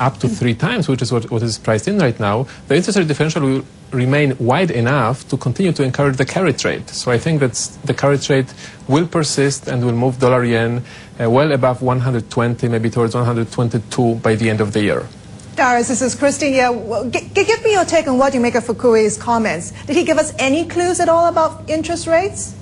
up to three times, which is what, what is priced in right now, the interest rate differential will remain wide enough to continue to encourage the carry trade. So I think that the carry trade will persist and will move dollar yen uh, well above 120, maybe towards 122 by the end of the year. Darius, this is Christine. Well, give me your take on what you make of Fukui's comments. Did he give us any clues at all about interest rates?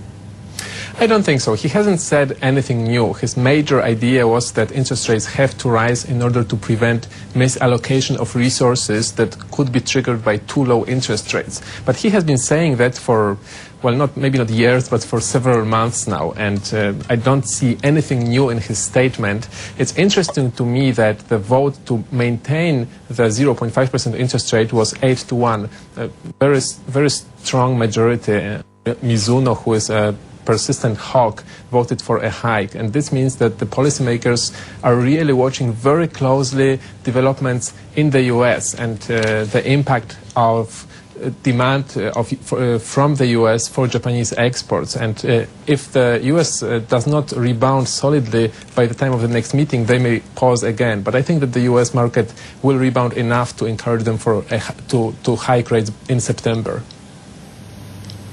I don't think so. He hasn't said anything new. His major idea was that interest rates have to rise in order to prevent misallocation of resources that could be triggered by too low interest rates. But he has been saying that for, well, not maybe not years, but for several months now. And uh, I don't see anything new in his statement. It's interesting to me that the vote to maintain the 0.5% interest rate was 8 to 1. A very, very strong majority. Mizuno, who is a persistent hawk voted for a hike. And this means that the policymakers are really watching very closely developments in the US and uh, the impact of uh, demand uh, of, uh, from the US for Japanese exports. And uh, if the US uh, does not rebound solidly by the time of the next meeting, they may pause again. But I think that the US market will rebound enough to encourage them for to, to hike rates in September.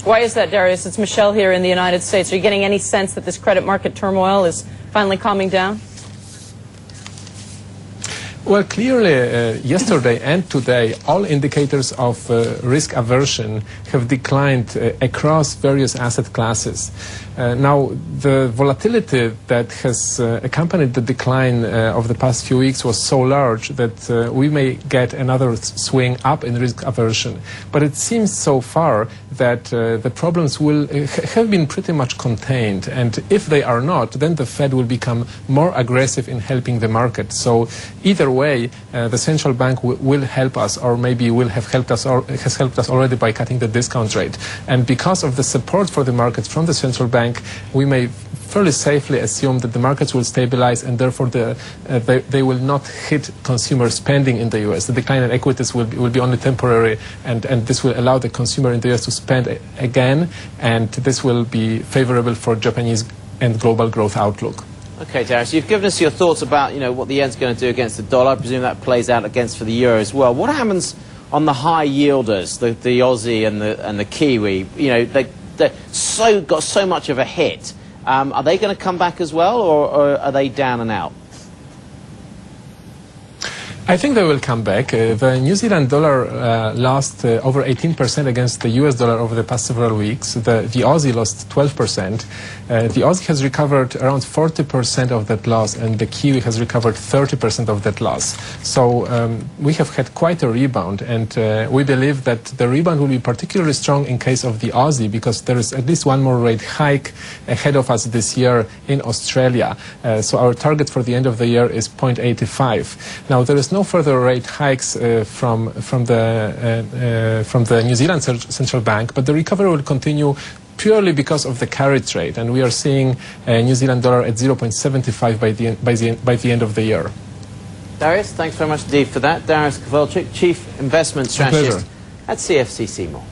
Why is that, Darius? It's Michelle here in the United States. Are you getting any sense that this credit market turmoil is finally calming down? Well, clearly, uh, yesterday and today, all indicators of uh, risk aversion have declined uh, across various asset classes. Uh, now, the volatility that has uh, accompanied the decline uh, of the past few weeks was so large that we may get another swing up in risk aversion. But it seems so far that the problems will have been pretty much contained. And if they are not, then the Fed will become more aggressive in helping the market. So either way, uh, the central bank will help us, or maybe will have helped us, or has helped us already by cutting the discount rate. And because of the support for the markets from the central bank, we may fairly safely assume that the markets will stabilize and therefore the, uh, they, they, will not hit consumer spending in the US. The decline in equities will be, will be only temporary and, and this will allow the consumer in the US to spend again and this will be favorable for Japanese and global growth outlook. Okay, Darius, you've given us your thoughts about you know what the yen's going to do against the dollar. I presume that plays out against for the euro as well. What happens on the high yielders, the, the Aussie and the and the Kiwi? You know, they so got so much of a hit. Um, are they going to come back as well, or, or are they down and out? I think they will come back. Uh, the New Zealand dollar uh, lost uh, over 18% against the US dollar over the past several weeks. The, the Aussie lost 12%. Uh, the Aussie has recovered around 40% of that loss, and the Kiwi has recovered 30% of that loss. So um, we have had quite a rebound, and uh, we believe that the rebound will be particularly strong in case of the Aussie because there is at least one more rate hike ahead of us this year in Australia. Uh, so our target for the end of the year is 0.85. Now there is no further rate hikes uh, from from the uh, uh, from the New Zealand central bank, but the recovery will continue purely because of the carry trade, and we are seeing a New Zealand dollar at 0.75 by the by the by the end of the year. Darius, thanks very much indeed for that. Darius Kowalczyk, Chief Investment Strategist at SJS Seymour.